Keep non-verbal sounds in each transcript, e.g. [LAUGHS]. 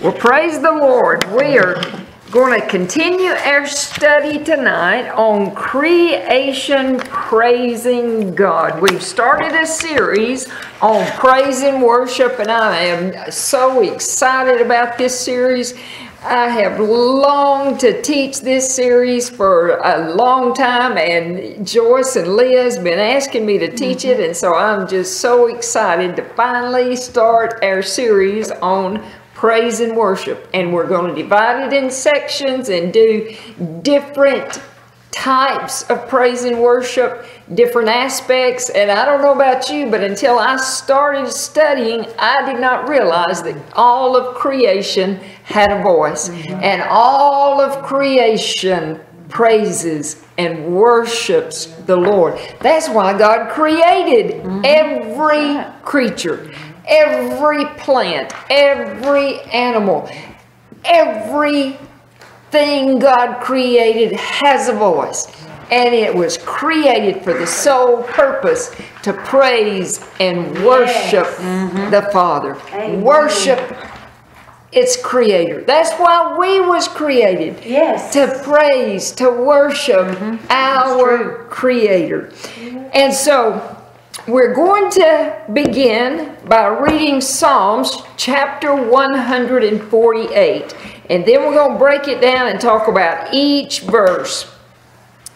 Well, praise the Lord. We are going to continue our study tonight on creation praising God. We've started a series on praise and worship, and I am so excited about this series. I have longed to teach this series for a long time, and Joyce and Leah has been asking me to teach it, and so I'm just so excited to finally start our series on praise and worship. And we're going to divide it in sections and do different types of praise and worship, different aspects. And I don't know about you, but until I started studying, I did not realize that all of creation had a voice. Mm-hmm. And all of creation praises and worships the Lord. That's why God created mm-hmm. every creature. Every plant, every animal, everything God created has a voice. And it was created for the sole purpose to praise and worship yes. mm-hmm. the Father. Amen. Worship its creator. That's why we was created. Yes. To praise, to worship mm-hmm. our creator. Mm-hmm. And so we're going to begin by reading Psalms chapter 148. And then we're going to break it down and talk about each verse.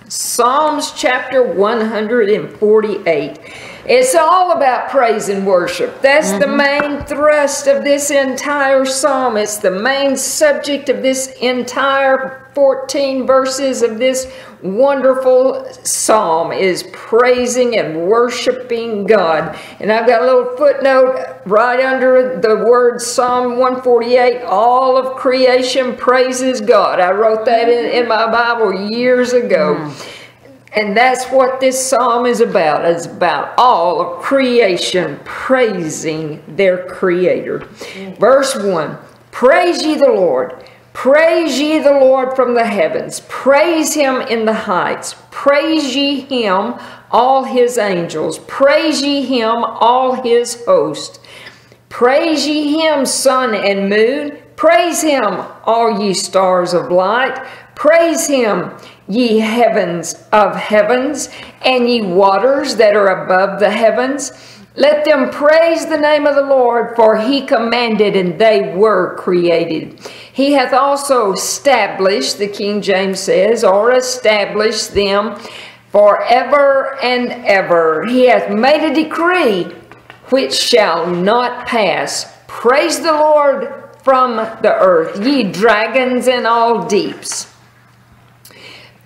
Psalms chapter 148. It's all about praise and worship. That's mm-hmm. the main thrust of this entire psalm. It's the main subject of this entire 14 verses of this wonderful psalm is praising and worshiping God. And I've got a little footnote right under the word Psalm 148 all of creation praises God. I wrote that in, in my Bible years ago. Mm. And that's what this psalm is about. It's about all of creation praising their creator. Mm. Verse 1 Praise ye the Lord. Praise ye the Lord from the heavens. Praise him in the heights. Praise ye him, all his angels. Praise ye him, all his host. Praise ye him, sun and moon. Praise him, all ye stars of light. Praise him, ye heavens of heavens, and ye waters that are above the heavens. Let them praise the name of the Lord, for he commanded and they were created. He hath also established, the King James says, or established them forever and ever. He hath made a decree which shall not pass. Praise the Lord from the earth, ye dragons in all deeps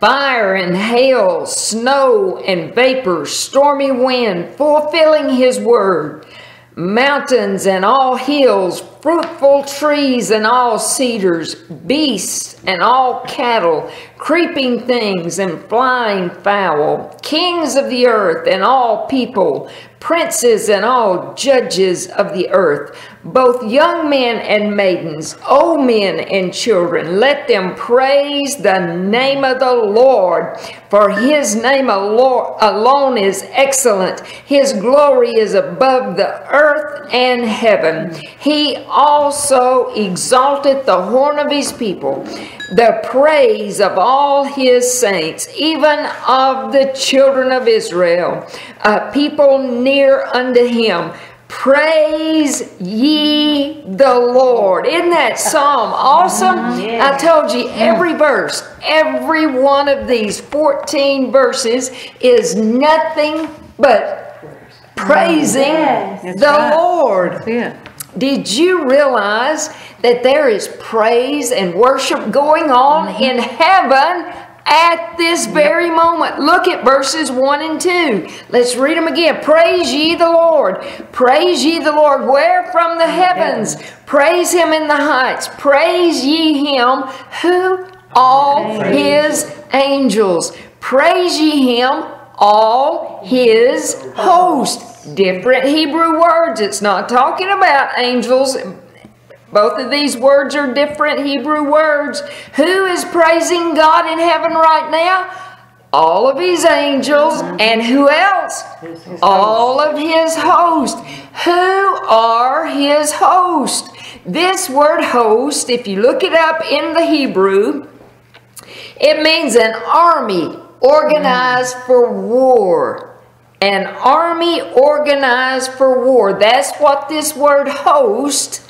fire and hail, snow and vapor, stormy wind, fulfilling his word, mountains and all hills, fruitful trees and all cedars, beasts and all cattle, creeping things and flying fowl, kings of the earth and all people, princes and all judges of the earth, both young men and maidens, old men and children, let them praise the name of the Lord, for his name alone is excellent. His glory is above the earth and heaven. He also exalted the horn of his people the praise of all his saints, even of the children of Israel, a people near unto him. Praise ye the Lord. Isn't that psalm awesome? Mm-hmm. I told you every verse, every one of these 14 verses is nothing but praising yes. the right. Lord. Yeah. Did you realize that there is praise and worship going on mm-hmm. in heaven at this very moment. Look at verses 1 and 2. Let's read them again. Praise ye the Lord. Praise ye the Lord. Where from the heavens? Praise him in the heights. Praise ye him who all his angels. Praise ye him all his host. Different Hebrew words. It's not talking about angels both of these words are different Hebrew words. Who is praising God in heaven right now? All of his angels. And who else? All of his host. Who are his host? This word host, if you look it up in the Hebrew, it means an army organized for war. An army organized for war. That's what this word host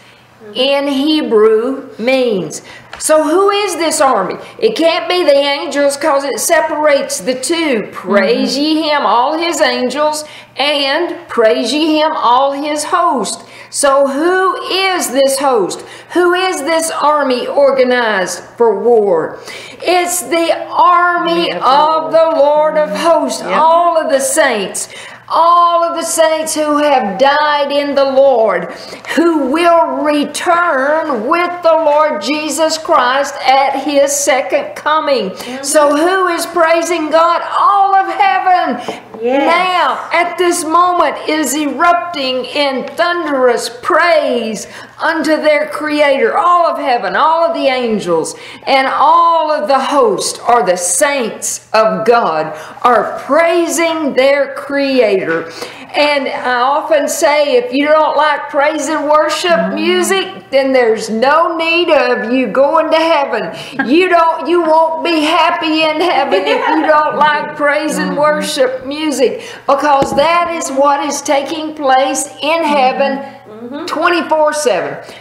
in Hebrew means. So, who is this army? It can't be the angels because it separates the two. Praise mm-hmm. ye him, all his angels, and praise ye him, all his host. So, who is this host? Who is this army organized for war? It's the army of the Lord of hosts, yep. all of the saints all of the saints who have died in the Lord, who will return with the Lord Jesus Christ at his second coming. So, who is praising God? All of heaven Yes. now at this moment is erupting in thunderous praise unto their creator all of heaven all of the angels and all of the host are the saints of god are praising their creator and I often say, if you don't like praise and worship music, then there's no need of you going to heaven. You don't, you won't be happy in heaven if you don't like praise and worship music, because that is what is taking place in heaven 24 7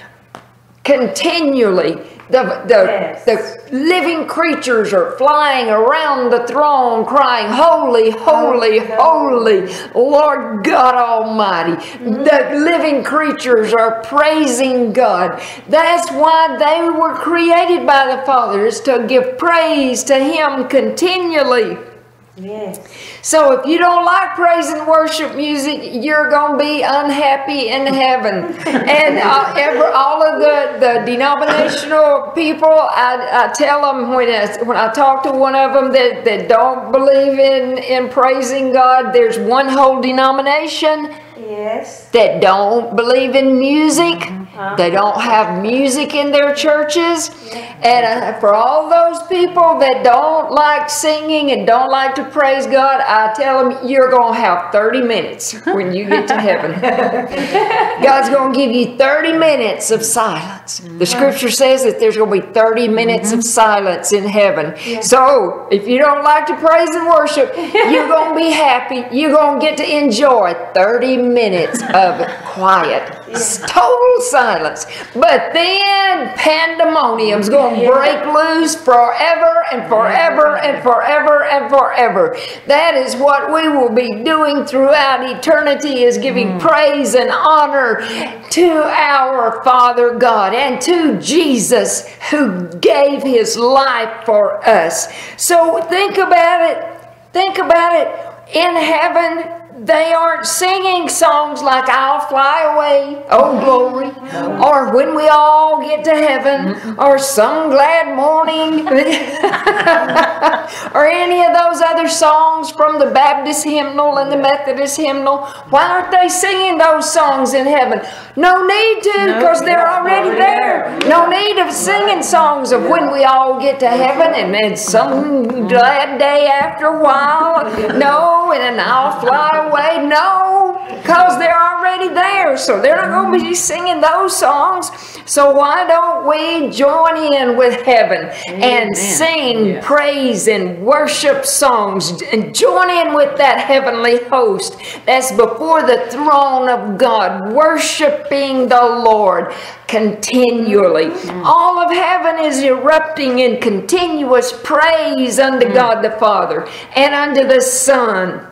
continually the, the, yes. the living creatures are flying around the throne crying, Holy, holy, holy, Lord God Almighty. Mm-hmm. The living creatures are praising God. That's why they were created by the fathers to give praise to Him continually. Yes. So if you don't like praise and worship music, you're going to be unhappy in heaven. and uh, ever, all of the, the denominational people, I, I tell them when I, when I talk to one of them that, that don't believe in, in praising God, there's one whole denomination Yes. That don't believe in music. Uh-huh. They don't have music in their churches. And uh, for all those people that don't like singing and don't like to praise God, I tell them you're going to have 30 minutes [LAUGHS] when you get to heaven. [LAUGHS] God's going to give you 30 minutes of silence. The scripture says that there's going to be 30 minutes mm-hmm. of silence in heaven. Yeah. So if you don't like to praise and worship, you're [LAUGHS] going to be happy. You're going to get to enjoy 30 minutes of quiet, total silence. But then pandemonium's going to break loose forever and forever and forever and forever. That is what we will be doing throughout eternity is giving mm. praise and honor to our Father God and to Jesus who gave his life for us. So think about it. Think about it. In heaven, they aren't singing songs like I'll fly away, oh glory, or when we all get to heaven, or some glad morning, [LAUGHS] or any of those other songs from the Baptist hymnal and the Methodist hymnal. Why aren't they singing those songs in heaven? No need to, because they're already there. No need of singing songs of when we all get to heaven and then some glad day after a while. No, and then I'll fly away. No, because they're already there. So they're not going to be singing those songs. So why don't we join in with heaven Amen. and sing yeah. praise and worship songs and join in with that heavenly host that's before the throne of God, worshiping the Lord continually. Mm-hmm. All of heaven is erupting in continuous praise unto mm-hmm. God the Father and unto the Son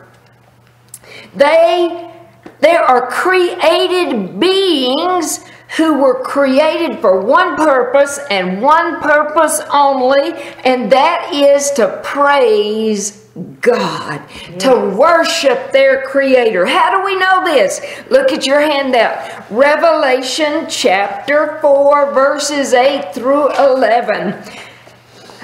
they, there are created beings who were created for one purpose and one purpose only, and that is to praise God, to worship their Creator. How do we know this? Look at your handout. Revelation chapter 4, verses 8 through 11.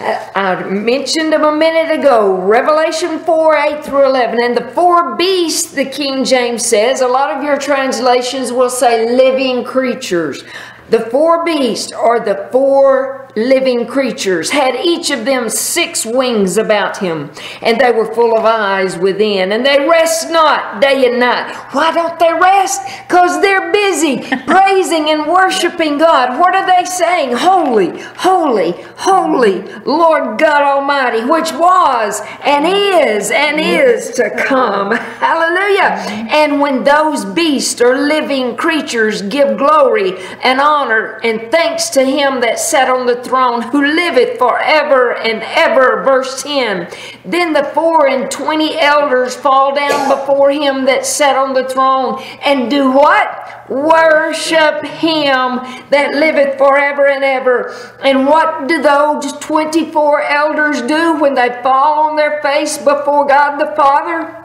I mentioned them a minute ago, Revelation 4 8 through 11. And the four beasts, the King James says, a lot of your translations will say living creatures. The four beasts are the four living creatures, had each of them six wings about him, and they were full of eyes within, and they rest not day and night. Why don't they rest? Because they're busy [LAUGHS] praising and worshiping God. What are they saying? Holy, holy, holy, Lord God Almighty, which was and is and is to come. Hallelujah. And when those beasts or living creatures give glory and honor and thanks to him that sat on the throne who liveth forever and ever. Verse 10 Then the four and twenty elders fall down before him that sat on the throne and do what? Worship him that liveth forever and ever. And what do those 24 elders do when they fall on their face before God the Father?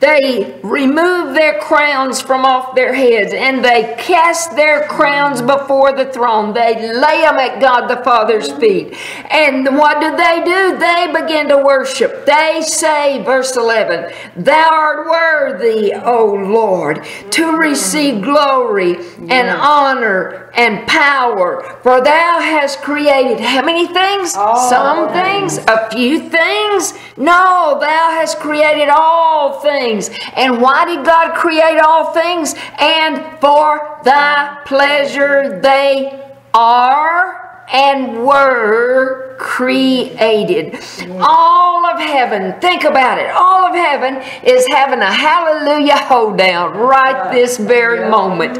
They remove their crowns from off their heads and they cast their crowns before the throne. They lay them at God the Father's feet. And what do they do? They begin to worship. They say, verse 11, Thou art worthy, O Lord, to receive glory and honor and power. For thou hast created how many things? All Some things, a few things. No, thou hast created all things. And why did God create all things? And for thy pleasure they are and were created. All of heaven, think about it. All of heaven is having a hallelujah hoedown right this very moment.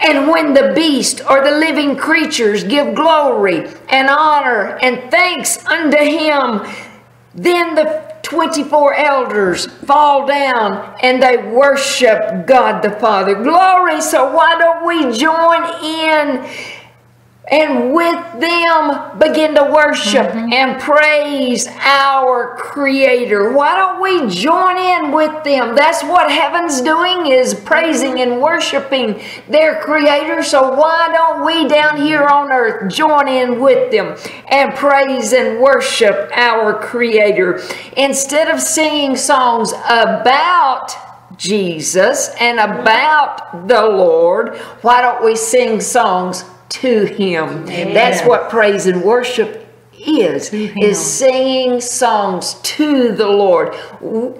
And when the beast or the living creatures give glory and honor and thanks unto him, then the 24 elders fall down and they worship God the Father. Glory. So why don't we join in and with them begin to worship mm-hmm. and praise our creator. Why don't we join in with them? That's what heaven's doing is praising and worshiping their creator. So why don't we down here on earth join in with them and praise and worship our creator? Instead of singing songs about Jesus and about the Lord, why don't we sing songs to him. That's what praise and worship is is singing songs to the Lord,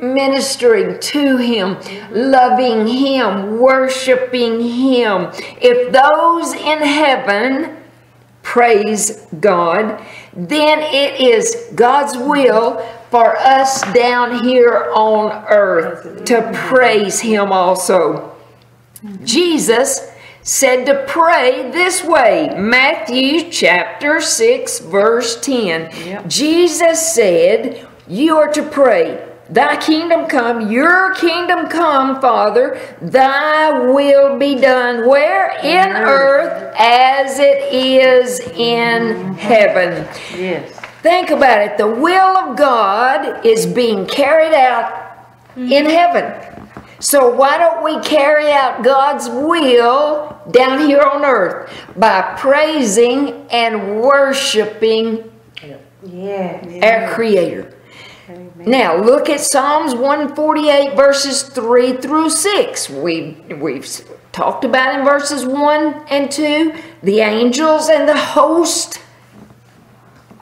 ministering to him, loving him, worshiping him. If those in heaven praise God, then it is God's will for us down here on earth to praise him also. Jesus said to pray this way Matthew chapter 6, verse 10. Yep. Jesus said, You are to pray. Thy kingdom come, your kingdom come, Father, thy will be done where? In earth as it is in heaven. Yes. Think about it. The will of God is being carried out mm-hmm. in heaven. So why don't we carry out God's will down here on earth by praising and worshiping Yeah. our Creator? Now look at Psalms 148 verses 3 through 6. We, we've s- talked about in verses 1 and 2 the angels and the host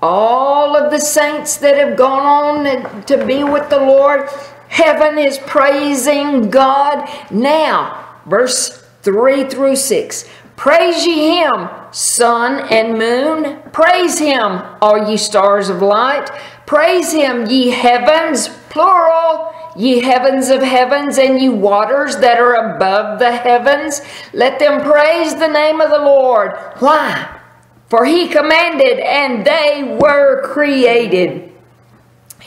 all of the saints that have gone on to be with the Lord. Heaven is praising God now. Verse 3 through 6. Praise ye him, sun and moon. Praise him, all ye stars of light. Praise him, ye heavens, plural, ye heavens of heavens, and ye waters that are above the heavens. Let them praise the name of the Lord. Why? For he commanded, and they were created.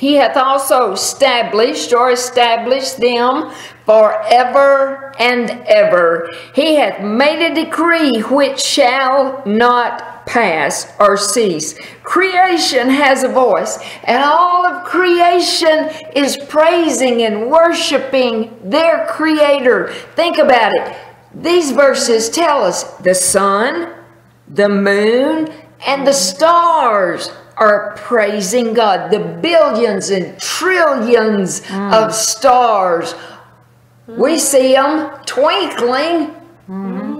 He hath also established or established them forever and ever. He hath made a decree which shall not pass or cease. Creation has a voice, and all of creation is praising and worshiping their Creator. Think about it. These verses tell us the sun, the moon and the stars are praising God. The billions and trillions mm. of stars. We mm. see them twinkling. Mm-hmm.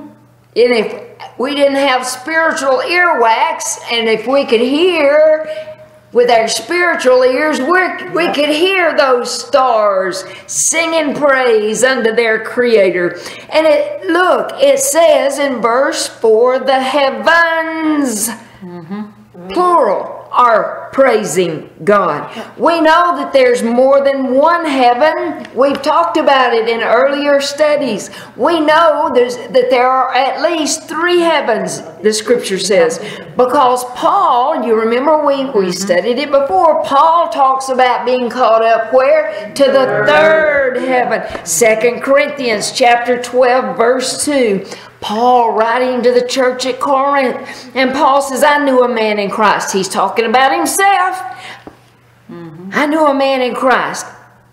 And if we didn't have spiritual earwax, and if we could hear with our spiritual ears, we we could hear those stars singing praise unto their Creator. And it look, it says in verse 4 the heavens, mm-hmm. plural are praising God. We know that there's more than one heaven. We've talked about it in earlier studies. We know there's, that there are at least three heavens, the scripture says. Because Paul, you remember we, we mm-hmm. studied it before, Paul talks about being caught up where? To the third heaven. Second Corinthians chapter 12, verse 2. Paul writing to the church at Corinth, and Paul says, I knew a man in Christ. He's talking about himself. Mm-hmm. I knew a man in Christ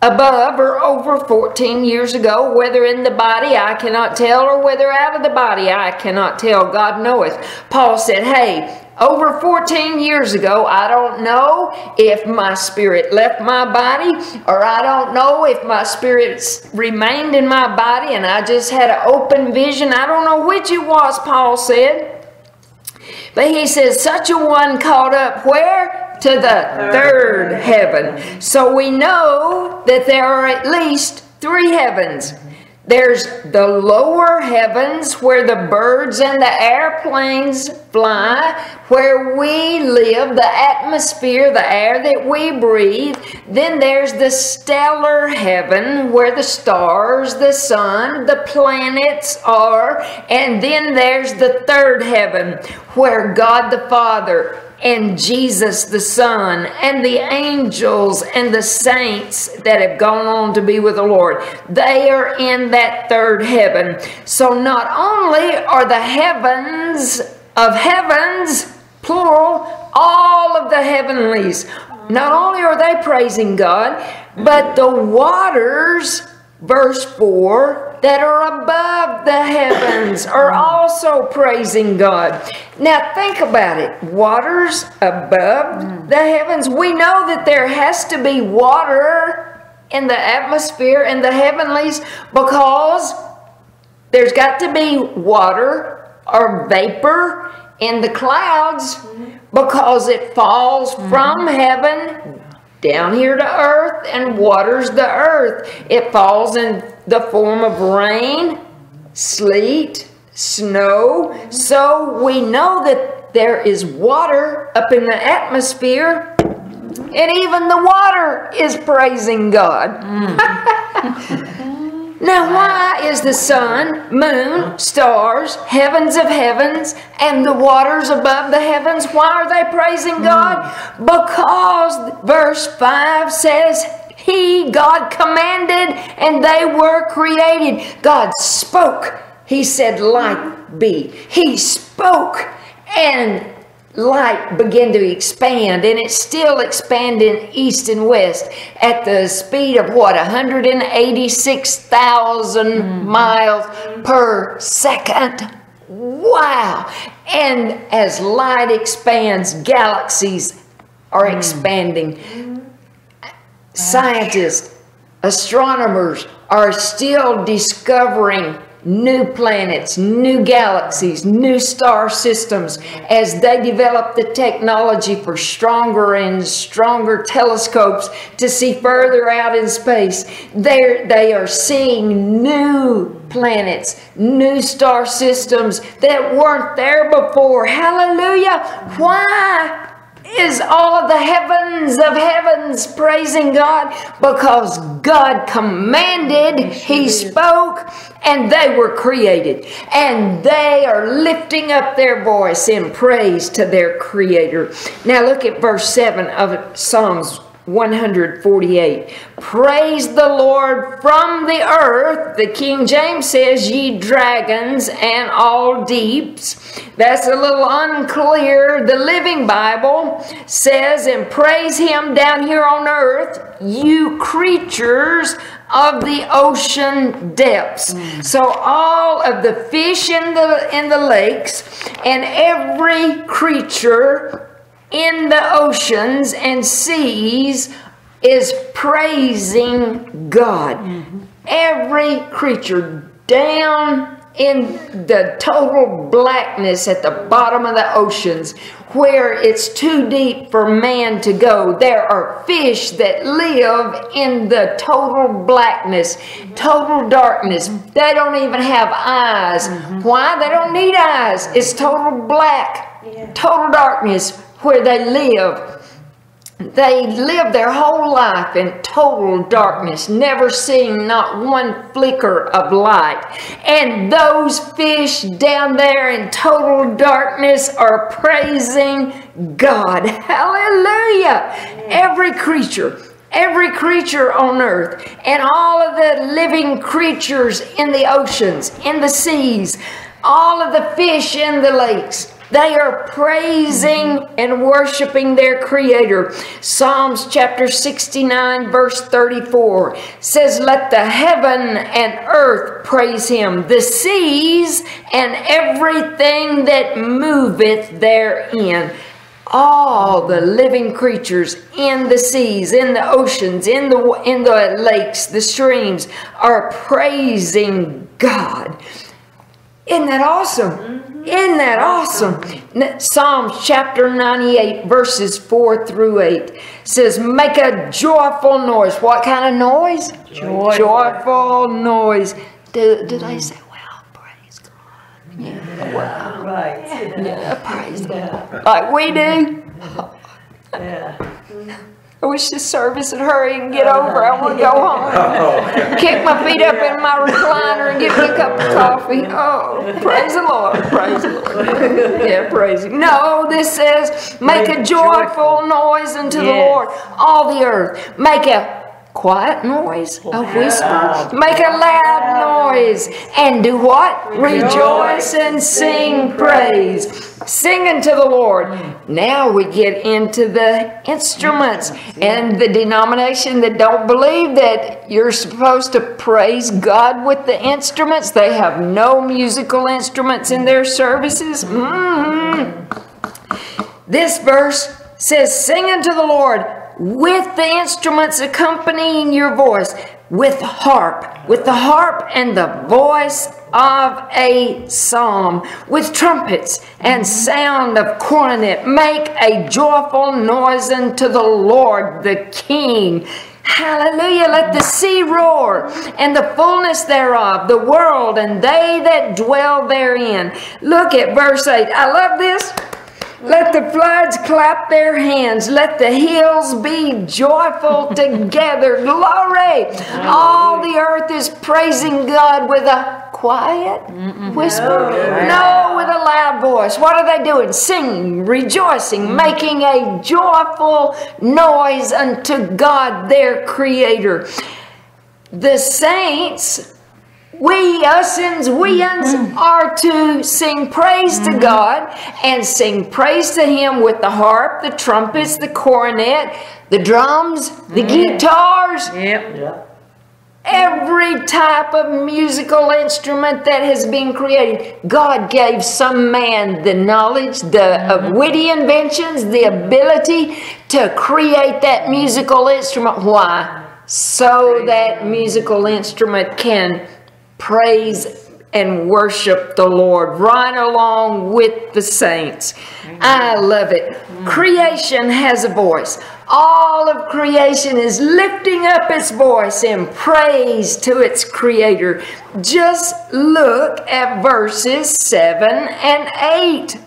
above or over 14 years ago, whether in the body I cannot tell, or whether out of the body I cannot tell. God knoweth. Paul said, Hey, over 14 years ago, I don't know if my spirit left my body or I don't know if my spirit remained in my body and I just had an open vision. I don't know which it was, Paul said. But he says, such a one caught up where? To the third heaven. So we know that there are at least three heavens. There's the lower heavens where the birds and the airplanes fly, where we live, the atmosphere, the air that we breathe. Then there's the stellar heaven where the stars, the sun, the planets are. And then there's the third heaven where God the Father and Jesus the Son and the angels and the saints that have gone on to be with the Lord. They are in that third heaven. So not only are the heavens of heavens, plural, all of the heavenlies, not only are they praising God, but the waters, verse 4, that are above the heavens are also praising God. Now think about it. Waters above the heavens. We know that there has to be water in the atmosphere in the heavenlies because there's got to be water or vapor in the clouds because it falls from mm-hmm. heaven down here to earth and waters the earth. It falls in the form of rain, sleet, snow. So we know that there is water up in the atmosphere, and even the water is praising God. Mm. [LAUGHS] Now, why is the sun, moon, stars, heavens of heavens, and the waters above the heavens, why are they praising hmm. God? Because verse 5 says, He, God, commanded, and they were created. God spoke. He said, Light be. He spoke, and light began to expand and it's still expanding east and west at the speed of what 186,000 mm-hmm. miles per second wow and as light expands galaxies are mm. expanding scientists astronomers are still discovering new planets, new galaxies, new star systems as they develop the technology for stronger and stronger telescopes to see further out in space. They're, they are seeing new planets, new star systems that weren't there before. Hallelujah! Why? Is all of the heavens of heavens praising God because God commanded, He spoke, and they were created. And they are lifting up their voice in praise to their Creator. Now look at verse 7 of Psalms 148. Praise the Lord from the earth. The King James says, Ye dragons and all deeps. That's a little unclear. The Living Bible says, And praise Him down here on earth, you creatures of the ocean depths. Mm. So all of the fish in the in the lakes and every creature in the oceans and seas is praising God. Mm-hmm. Every creature down in the total blackness at the bottom of the oceans where it's too deep for man to go. There are fish that live in the total blackness, total darkness. They don't even have eyes. Why? They don't need eyes. It's total black, total darkness where they live. They live their whole life in total darkness, never seeing not one flicker of light. And those fish down there in total darkness are praising God. Hallelujah! Every creature. Every creature on earth and all of the living creatures in the oceans, in the seas, all of the fish in the lakes, they are praising and worshiping their Creator. Psalms chapter 69, verse 34 says, Let the heaven and earth praise Him, the seas and everything that moveth therein all the living creatures in the seas, in the oceans, in the in the lakes, the streams are praising God. Isn't that awesome? Isn't that awesome? Psalms chapter 98, verses 4 through 8 says, Make a joyful noise. What kind of noise? Joyful. Joyful noise. Do, do they mm. say, Well, praise God? Yeah, well, Right. yeah, praise God. Like we do. Yeah. [LAUGHS] I wish this service would hurry and get uh-huh. over. I want to go [LAUGHS] home. Oh, Kick my feet up in my recliner and get me a cup of coffee. Oh, praise the Lord. Praise the Lord. [LAUGHS] Yeah, praise Him. No, this says, make a joyful noise unto the Lord, all the earth. Make a quiet noise, a whisper. Make a loud noise. And do what? Rejoice and sing praise. Sing unto the Lord. Now we get into the instruments and the denomination that don't believe that you're supposed to praise God with the instruments. They have no musical instruments in their services. Mhm. This verse says, Sing unto the Lord with the instruments accompanying your voice, with harp, with the harp and the voice of a psalm, with trumpets and sound of cornet. Make a joyful noise unto the Lord the King. Hallelujah. Let the sea roar and the fullness thereof, the world and they that dwell therein. Look at verse 8. I love this. Let the floods clap their hands. Let the hills be joyful [LAUGHS] together. Glory. All the earth is praising God with a quiet whisper. Oh, no, with a loud voice. What are they doing? Singing, rejoicing, mm. making a joyful noise unto God, their Creator. The saints we usins, weans mm-hmm. are to sing praise to mm-hmm. God and sing praise to Him with the harp, the trumpets, the cornet, the drums, the mm-hmm. guitars, Yep. Yeah. every type of musical instrument that has been created. God gave some man the knowledge, the of witty inventions, the ability to create that musical instrument. Why? So that musical instrument can praise and worship the Lord right along with the saints. I love it. Creation has a voice. All of creation is lifting up its voice in praise to its creator. Just look at verses 7 and 8.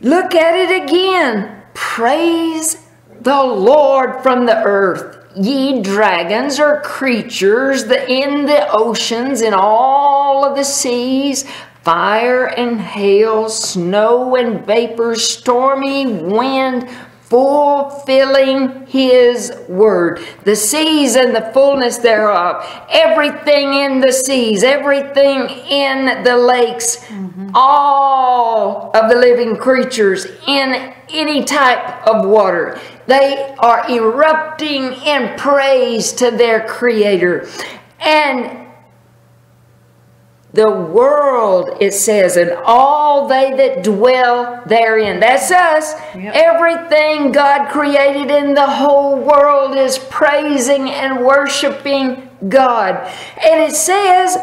Look at it again. Praise the Lord from the earth. Ye dragons or creatures that in the oceans, in all of the seas, fire and hail, snow and vapors, stormy wind, fulfilling his word. The seas and the fullness thereof, everything in the seas, everything in the lakes, mm-hmm. all of the living creatures in any type of water. They are erupting in praise to their Creator. And the world, it says, and all they that dwell therein. That's us. Yep. Everything God created in the whole world is praising and worshiping God. And it says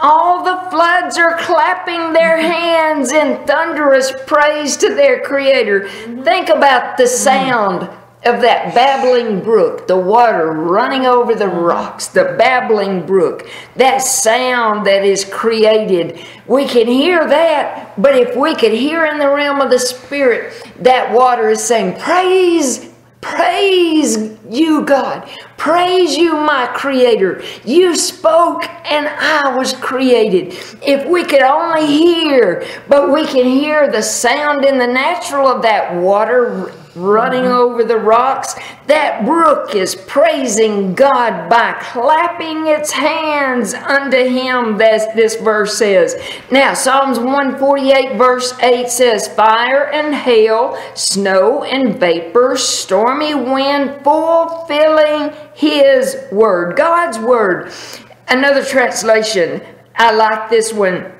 all the floods are clapping their mm-hmm. hands in thunderous praise to their Creator. Mm-hmm. Think about the sound of that babbling brook, the water running over the rocks, the babbling brook, that sound that is created. We can hear that, but if we could hear in the realm of the Spirit, that water is saying, Praise Praise you, God. Praise you, my Creator. You spoke and I was created. If we could only hear, but we can hear the sound in the natural of that water running mm-hmm. over the rocks. That brook is praising God by clapping its hands unto Him, as this verse says. Now, Psalms 148, verse 8 says, Fire and hail, snow and vapor, stormy wind, fulfilling His word. God's word. Another translation, I like this one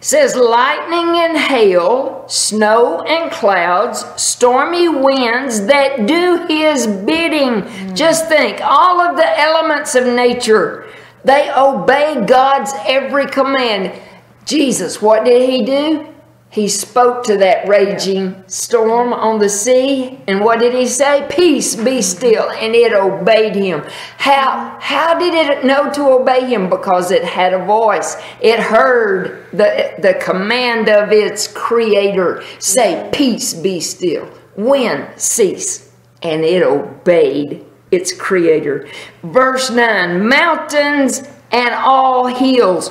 says lightning and hail, snow and clouds, stormy winds that do his bidding. Mm. Just think, all of the elements of nature, they obey God's every command. Jesus, what did he do? He spoke to that raging storm on the sea, and what did he say? Peace, be still, and it obeyed him. How, how did it know to obey him? Because it had a voice. It heard the, the command of its creator say, Peace, be still. Wind, cease. And it obeyed its creator. Verse 9 Mountains and all hills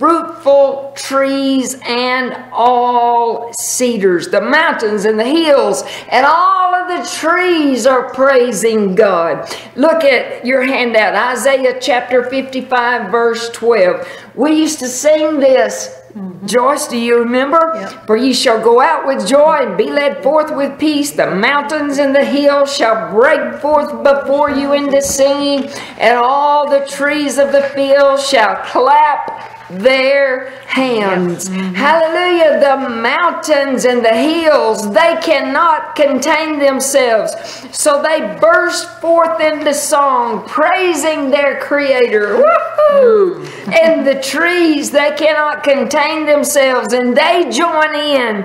fruitful trees and all cedars, the mountains and the hills, and all of the trees are praising God. Look at your handout, Isaiah chapter 55, verse 12. We used to sing this. Mm-hmm. Joyce, do you remember? Yep. For ye shall go out with joy and be led forth with peace. The mountains and the hills shall break forth before you into singing, and all the trees of the field shall clap their hands. Mm-hmm. Hallelujah. The mountains and the hills, they cannot contain themselves. So they burst forth into song, praising their Creator. Woo-hoo! and the trees, they cannot contain themselves and they join in.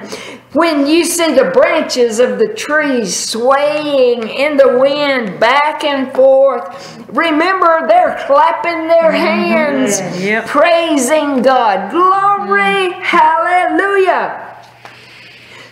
When you see the branches of the trees swaying in the wind back and forth, remember they're clapping their mm-hmm. hands, yep. praising God. Glory, hallelujah.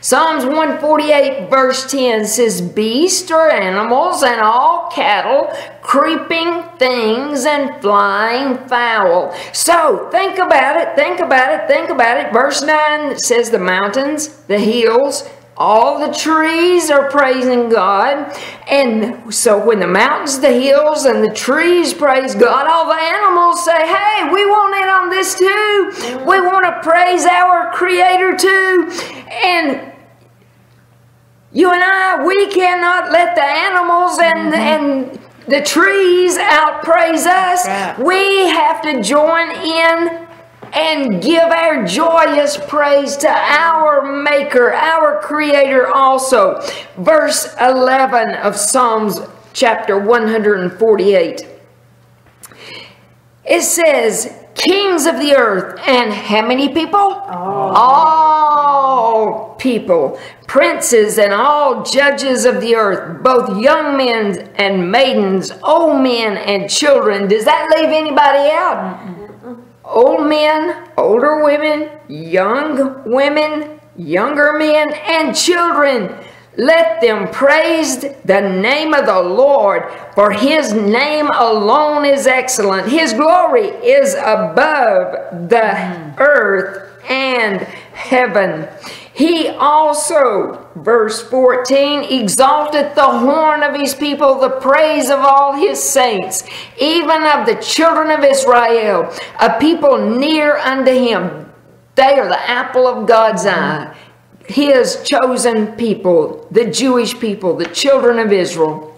Psalms 148 verse 10 says, Beasts or animals and all cattle, creeping things and flying fowl. So think about it, think about it, think about it. Verse 9 says the mountains, the hills, all the trees are praising God. And so when the mountains, the hills, and the trees praise God, all the animals say, Hey, we want in on this too. We want to praise our Creator too. And you and I, we cannot let the animals and, mm-hmm. and the trees outpraise us. Right. We have to join in and give our joyous praise to our Maker, our Creator also. Verse 11 of Psalms chapter 148. It says, Kings of the earth, and how many people? Oh. All people, princes and all judges of the earth, both young men and maidens, old men and children. Does that leave anybody out? Old men, older women, young women, younger men, and children. Let them praise the name of the Lord, for his name alone is excellent. His glory is above the earth and heaven. He also, verse 14, exalteth the horn of his people, the praise of all his saints, even of the children of Israel, a people near unto him. They are the apple of God's eye, his chosen people, the Jewish people, the children of Israel.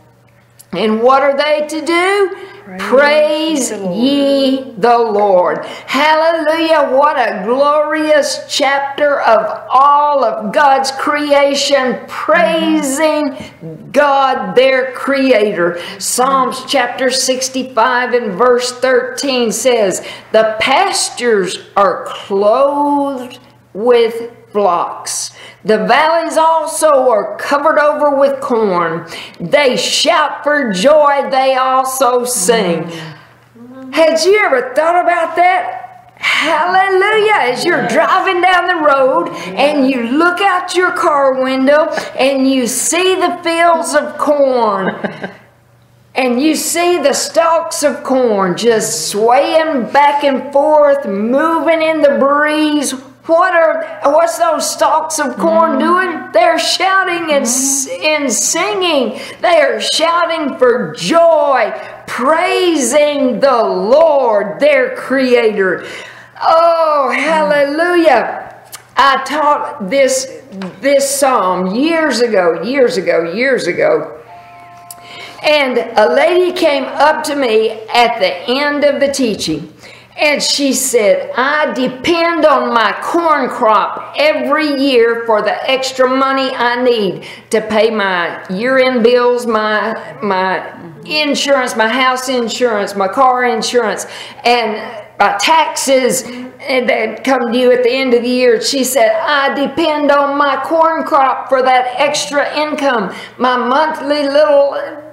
And what are they to do? Praise, ye the Lord. Hallelujah. What a glorious chapter of all of God's creation, praising God, their creator. Psalms chapter 65 and verse 13 says, The pastures are clothed with flocks. The valleys also are covered over with corn. They shout for joy, they also sing. Had you ever thought about that? Hallelujah. As you're driving down the road and you look out your car window and you see the fields of corn. [LAUGHS] and you see the stalks of corn just swaying back and forth, moving in the breeze. What are what's those stalks of corn mm. doing? They're shouting and, mm. and singing. They are shouting for joy, praising the Lord, their creator. Oh, hallelujah. I taught this this psalm years ago, years ago, years ago. And a lady came up to me at the end of the teaching and she said, I depend on my corn crop every year for the extra money I need to pay my year end bills, my, my insurance, my house insurance, my car insurance, and my taxes that come due at the end of the year. She said, I depend on my corn crop for that extra income. My monthly little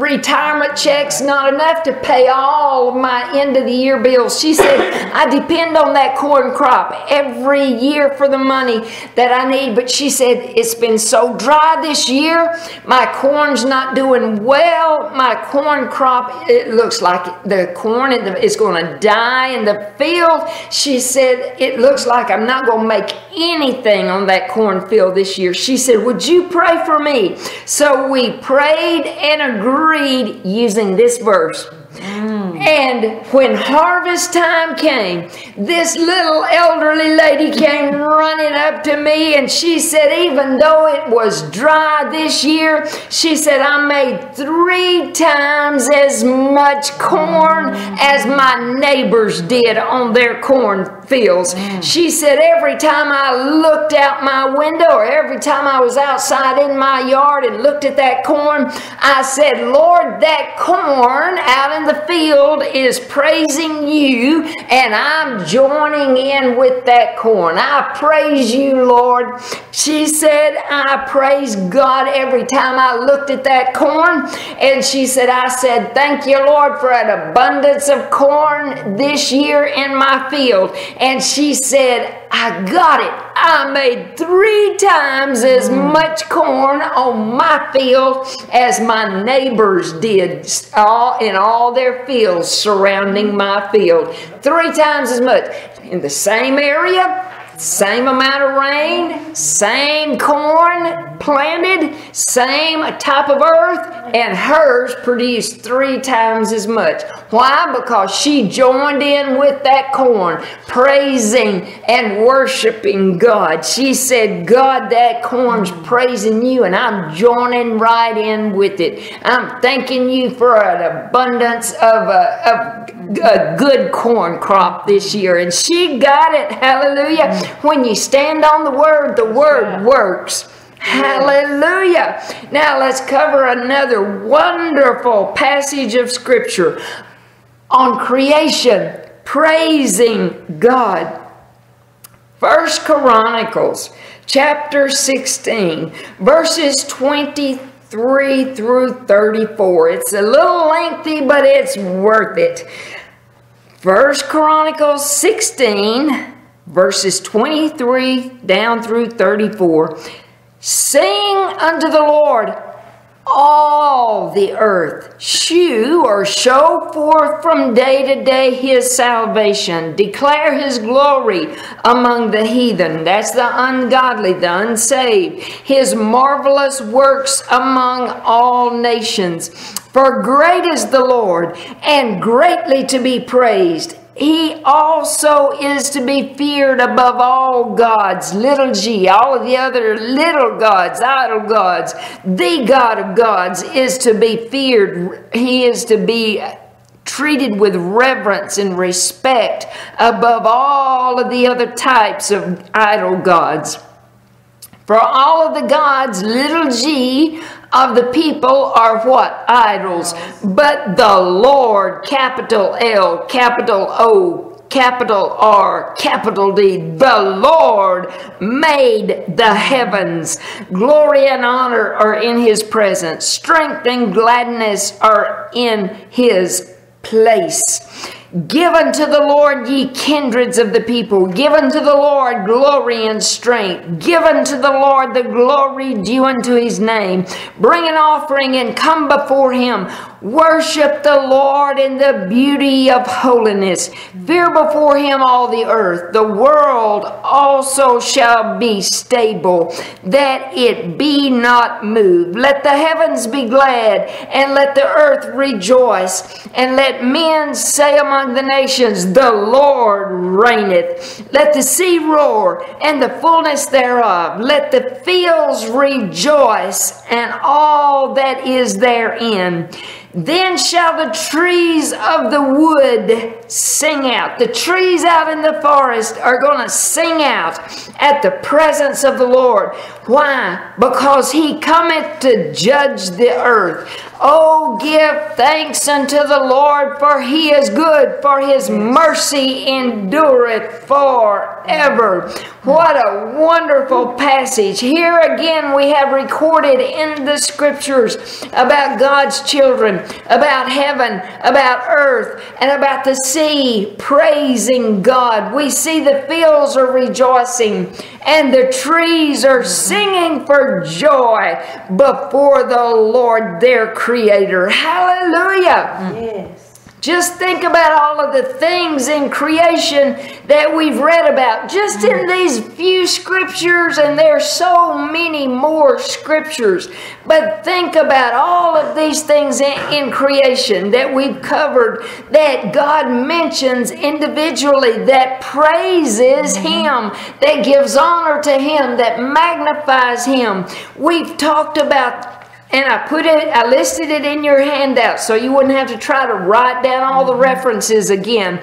retirement checks not enough to pay all my end of the year bills. She said, I depend on that corn crop every year for the money that I need. But she said, it's been so dry this year. My corn's not doing well. My corn crop, it looks like the corn is going to die in the field. She said, it looks like I'm not going to make anything on that cornfield this year. She said, would you pray for me? So we prayed and agreed read using this verse. And when harvest time came, this little elderly lady came running up to me and she said, even though it was dry this year, she said, I made three times as much corn as my neighbors did on their corn fields. Mm. She said, every time I looked out my window or every time I was outside in my yard and looked at that corn, I said, Lord, that corn out in the field is praising you, and I'm joining in with that corn. I praise you, Lord. She said, I praise God every time I looked at that corn. And she said, I said, Thank you, Lord, for an abundance of corn this year in my field. And she said, I got it. I made three times as mm. much corn on my field as my neighbors did all in all their fields surrounding my field. Three times as much. In the same area, same amount of rain, same corn planted, same type of earth, and hers produced three times as much. Why? Because she joined in with that corn, praising and worshiping God. She said, God, that corn's praising you, and I'm joining right in with it. I'm thanking you for an abundance of a, of a good corn crop this year. And she got it. Hallelujah. When you stand on the word, the word works. Hallelujah. Now let's cover another wonderful passage of scripture on creation, praising God. First Chronicles chapter 16, verses 23 through 34. It's a little lengthy, but it's worth it. First Chronicles 16 verses 23 down through 34. Sing unto the Lord all the earth. Shew or show forth from day to day his salvation. Declare his glory among the heathen. That's the ungodly, the unsaved. His marvelous works among all nations. For great is the Lord, and greatly to be praised he also is to be feared above all gods, little g, all of the other little gods, idol gods. The God of gods is to be feared. He is to be treated with reverence and respect above all of the other types of idol gods. For all of the gods, little g, of the people are what? Idols. But the Lord, capital L, capital O, capital R, capital D. The Lord made the heavens. Glory and honor are in his presence. Strength and gladness are in his place. Give unto the Lord, ye kindreds of the people. Give unto the Lord glory and strength. Give unto the Lord the glory due unto his name. Bring an offering and come before him. Worship the Lord in the beauty of holiness. Fear before him all the earth. The world also shall be stable, that it be not moved. Let the heavens be glad, and let the earth rejoice, and let men say among the nations, The Lord reigneth. Let the sea roar, and the fullness thereof. Let the fields rejoice, and all that is therein. Then shall the trees of the wood sing out. The trees out in the forest are going to sing out at the presence of the Lord. Why? Because he cometh to judge the earth. Oh, give thanks unto the Lord, for he is good, for his mercy endureth forever. What a wonderful passage. Here again, we have recorded in the scriptures about God's children, about heaven, about earth, and about the sea praising God. We see the fields are rejoicing and the trees are singing for joy before the Lord their Creator. Hallelujah. Yes. Just think about all of the things in creation that we've read about just in mm-hmm. these few scriptures, and there's so many more scriptures. But think about all of these things in, in creation that we've covered that God mentions individually, that praises mm-hmm. Him, that gives honor to Him, that magnifies Him. We've talked about and I put it, I listed it in your handout so you wouldn't have to try to write down all the mm-hmm. references again.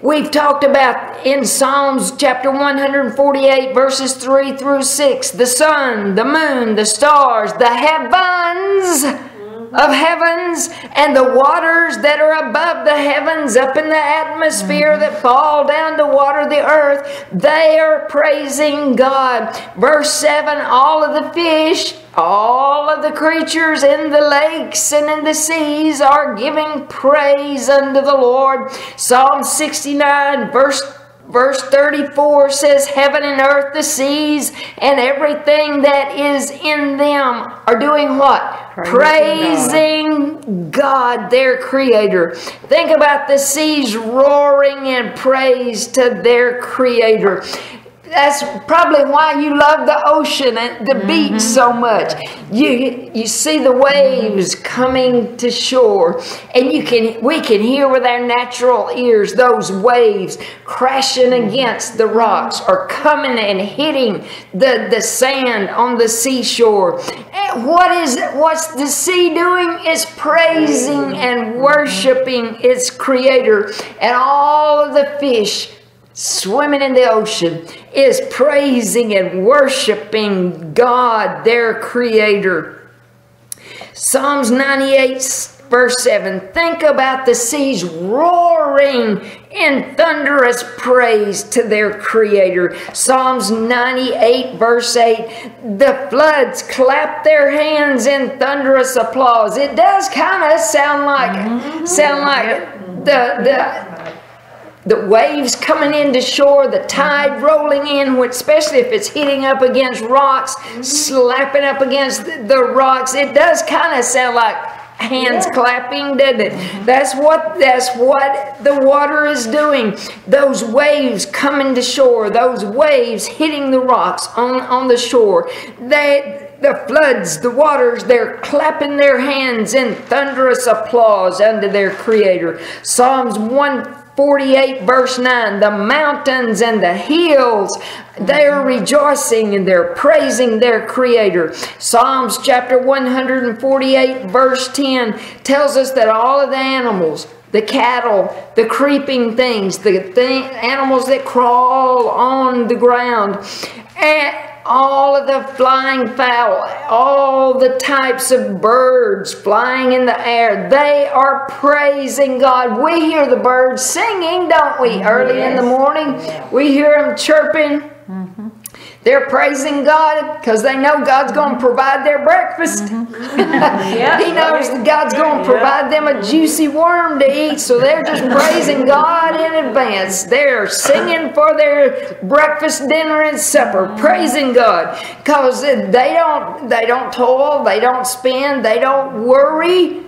We've talked about in Psalms chapter 148, verses 3 through 6, the sun, the moon, the stars, the heavens of heavens and the waters that are above the heavens up in the atmosphere that fall down to water the earth they are praising god. Verse 7 all of the fish all of the creatures in the lakes and in the seas are giving praise unto the lord. Psalm 69 verse Verse 34 says, Heaven and earth, the seas, and everything that is in them are doing what? Praising, God. God, their Creator. Think about the seas roaring in praise to their Creator that's probably why you love the ocean and the mm-hmm. beach so much. You you see the waves coming to shore, and you can we can hear with our natural ears those waves crashing against the rocks or coming and hitting the, the sand on the seashore. And what is what's the sea doing? Is praising and worshiping its creator and all of the fish swimming in the ocean is praising and worshiping God, their Creator. Psalms 98, verse 7 Think about the seas roaring in thunderous praise to their Creator. Psalms 98, verse 8 The floods clap their hands in thunderous applause. It does kind of sound like, mm-hmm. sound like the, the the waves coming into shore, the tide rolling in, especially if it's hitting up against rocks, mm-hmm. slapping up against the rocks. It does kind of sound like hands yeah. clapping, doesn't it? Mm-hmm. That's what that's what the water is doing. Those waves coming to shore, those waves hitting the rocks on, on the shore. They the floods, the waters, they're clapping their hands in thunderous applause unto their Creator. Psalms 1 48 verse 9 the mountains and the hills they're rejoicing and they're praising their creator. Psalms chapter 148 verse 10 tells us that all of the animals the cattle, the creeping things, the animals that crawl on the ground, and all of the flying fowl, all the types of birds flying in the air, they are praising God. We hear the birds singing, don't we? Early yes. in the morning, we hear them chirping. Mm-hmm. They're praising God because they know God's going to provide their breakfast. Mm-hmm. [LAUGHS] yeah, he knows that God's going to provide them a juicy worm to eat, so they're just [LAUGHS] praising God in advance. They're singing for their breakfast, dinner, and supper, praising God because they don't they don't toil, they don't spend, they don't worry.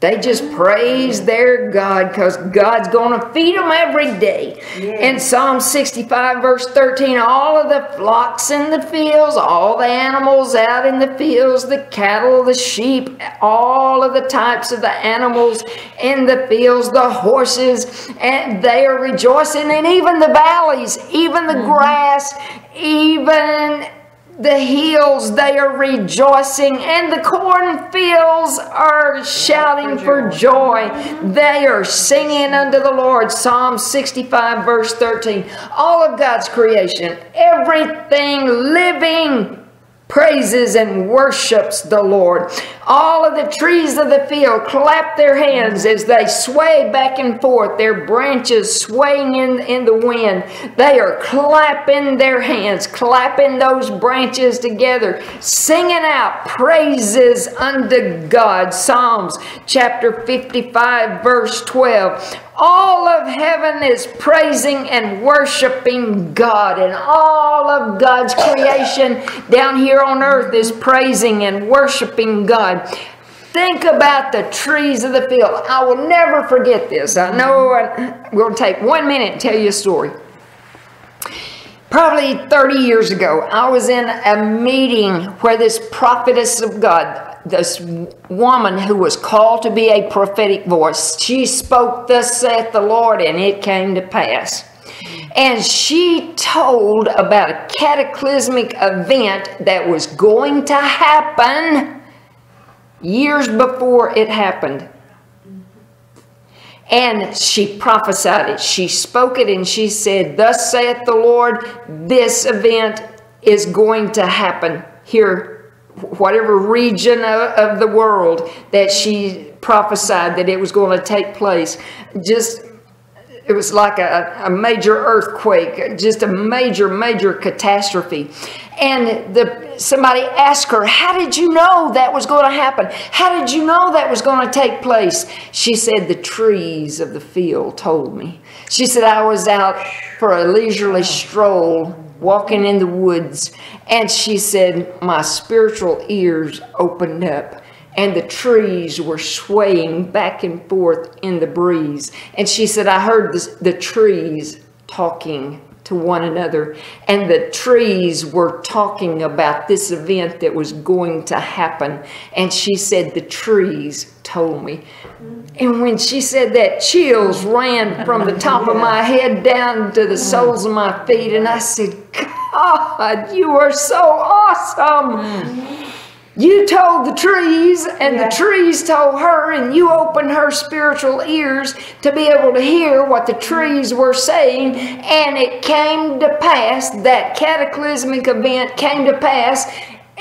They just praise their God because God's going to feed them every day. Yes. In Psalm 65, verse 13, all of the flocks in the fields, all the animals out in the fields, the cattle, the sheep, all of the types of the animals in the fields, the horses, and they are rejoicing, and even the valleys, even the mm-hmm. grass, even the hills they are rejoicing and the cornfields are shouting for joy. They are singing unto the lord. Psalm 65 verse 13 all of god's creation everything living praises and worships the Lord. All of the trees of the field clap their hands as they sway back and forth, their branches swaying in, in the wind. They are clapping their hands, clapping those branches together, singing out praises unto God. Psalms chapter 55, verse 12. All of heaven is praising and worshiping God, and all of God's creation down here on earth is praising and worshiping God. Think about the trees of the field. I will never forget this. I know I, we'll take one minute and tell you a story. Probably 30 years ago, I was in a meeting where this prophetess of God, this woman who was called to be a prophetic voice. She spoke, Thus saith the Lord, and it came to pass. And she told about a cataclysmic event that was going to happen years before it happened. And she prophesied it. She spoke it and she said, Thus saith the Lord, this event is going to happen here whatever region of, of, the world that she prophesied that it was going to take place. Just it was like a, a major earthquake, just a major, major catastrophe. And the somebody asked her, How did you know that was going to happen? How did you know that was going to take place? She said, The trees of the field told me. She said, I was out for a leisurely stroll walking in the woods. And she said, My spiritual ears opened up and the trees were swaying back and forth in the breeze. And she said, I heard the, the trees talking to one another, and the trees were talking about this event that was going to happen. And she said, The trees told me. And when she said that, chills ran from the top of my head down to the soles of my feet. And I said, God, you are so awesome. Mm. You told the trees, and yeah. the trees told her, and you opened her spiritual ears to be able to hear what the trees were saying. And it came to pass, that cataclysmic event came to pass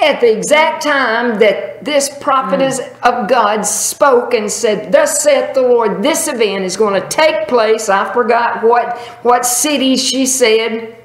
at the exact time that this prophetess mm. of God spoke and said, Thus saith the Lord, this event is going to take place. I forgot what, what city she said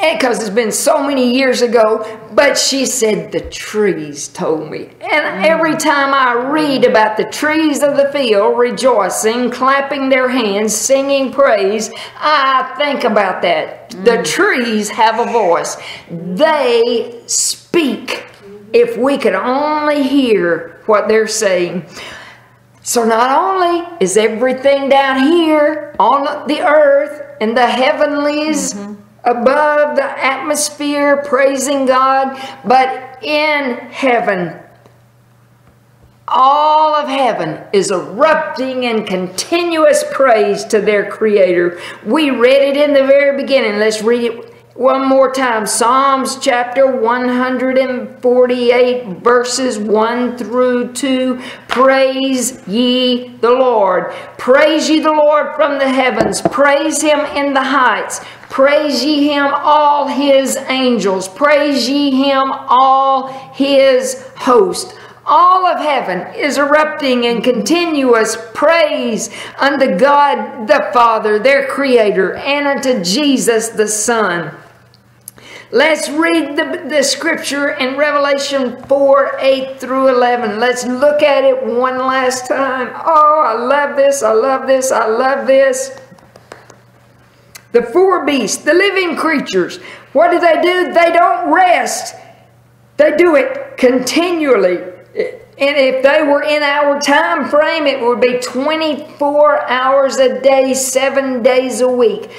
because it's been so many years ago, but she said, The trees told me. And every time I read about the trees of the field rejoicing, clapping their hands, singing praise, I think about that. The mm. trees have a voice, they speak. If we could only hear what they're saying. So not only is everything down here on the earth and the heavenlies mm-hmm above the atmosphere praising God, but in heaven, all of heaven is erupting in continuous praise to their Creator. We read it in the very beginning. Let's read it One more time Psalms chapter 148, verses 1 through 2. Praise ye the Lord. Praise ye the Lord from the heavens. Praise him in the heights. Praise ye him, all his angels. Praise ye him, all his host. All of heaven is erupting in continuous praise unto God the Father, their Creator, and unto Jesus the Son. Let's read the, the scripture in Revelation 4 8 through 11. Let's look at it one last time. Oh, I love this, I love this, I love this. The four beasts, the living creatures, what do they do? They don't rest, they do it continually. And if they were in our time frame, it would be 24 hours a day, seven days a week.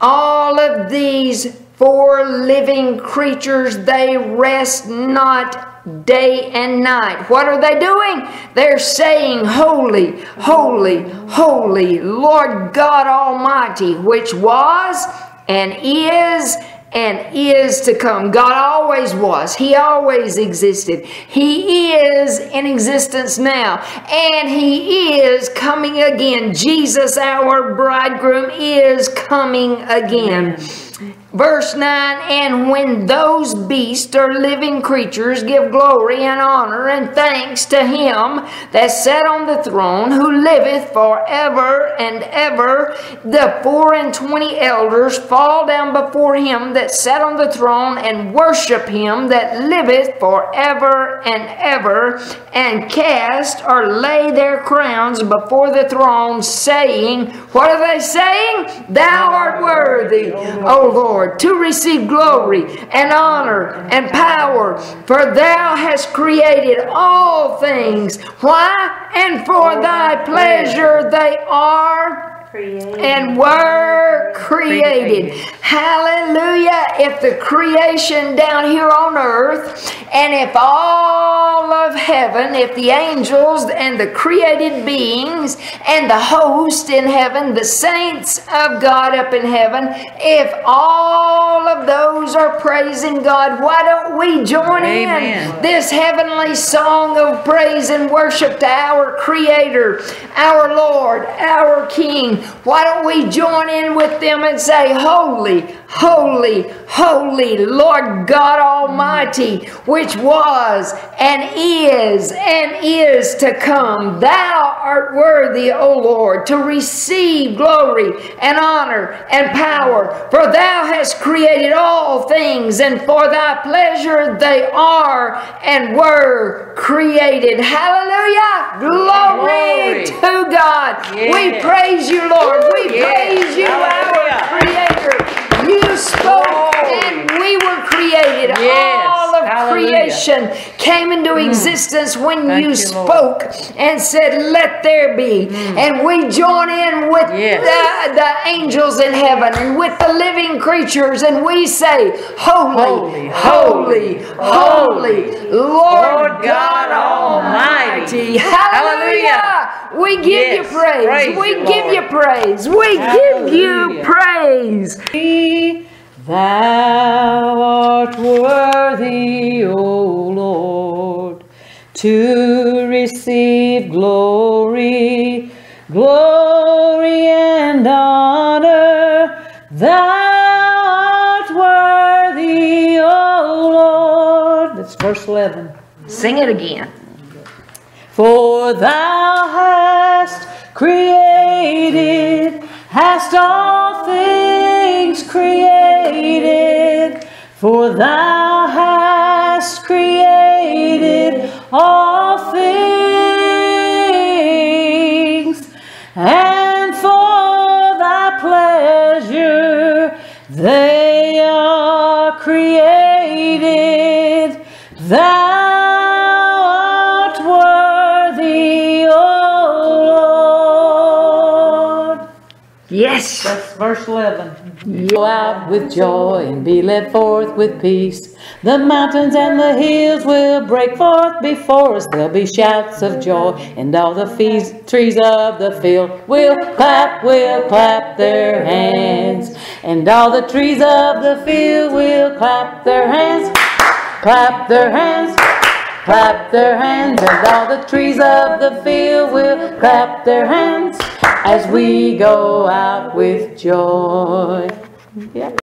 All of these four living creatures, they rest not day and night. What are they doing? They're saying, Holy, holy, holy, Lord God Almighty, which was and is and is to come. God always was. He always existed. He is in existence now. And He is coming again. Jesus, our bridegroom, is coming again. Verse 9 And when those beasts or living creatures give glory and honor and thanks to him that sat on the throne, who liveth forever and ever, the four and twenty elders fall down before him that sat on the throne and worship him that liveth forever and ever, and cast or lay their crowns before the throne, saying, What are they saying? Thou art worthy, O Lord Lord, to receive glory and honor and power, for thou hast created all things. Why? And for thy pleasure they are created. and were created. Hallelujah. If the creation down here on earth, and if all of heaven, if the angels and the created beings and the host in heaven, the saints of God up in heaven, if all of those are praising God, why don't we join Amen. in this heavenly song of praise and worship to our Creator, our Lord, our King? Why don't we join in with them and say, Holy, holy, holy Lord God Almighty, which was and is and is to come. Thou art worthy, O Lord, to receive glory and honor and power, for thou hast created all things, and for thy pleasure they are and were created. Hallelujah! Glory, glory. to God. Yes. We praise you, Lord. We yes. praise you, Hallelujah. our Creator. You spoke and we were created. Yes. All of Hallelujah. creation came into mm. existence when Thank you spoke and said, Let there be. Mm. And we join in with yes. the, the angels in heaven and with the living creatures and we say, Holy, holy, holy, holy, holy Lord, Lord God, Almighty. Hallelujah. Hallelujah. We give yes. you praise. praise we you, give Lord. you praise. We Hallelujah. give you praise. Thou art worthy, O Lord, to receive glory, glory and honor. Thou art worthy, O Lord. That's verse 11. Sing it again. For thou hast created, hast all things created, for thou hast created all things, and for thy pleasure they are created. Thou art worthy. O Lord. Yes. That's verse 11. Go out with joy and be led forth with peace. The mountains and the hills will break forth before us. There'll be shouts of joy, and all the trees of the field will clap, will clap their hands. And all the trees of the field will clap their hands, clap their hands, clap their hands. And all the trees of the field will clap their hands as we go out with joy. Yeah.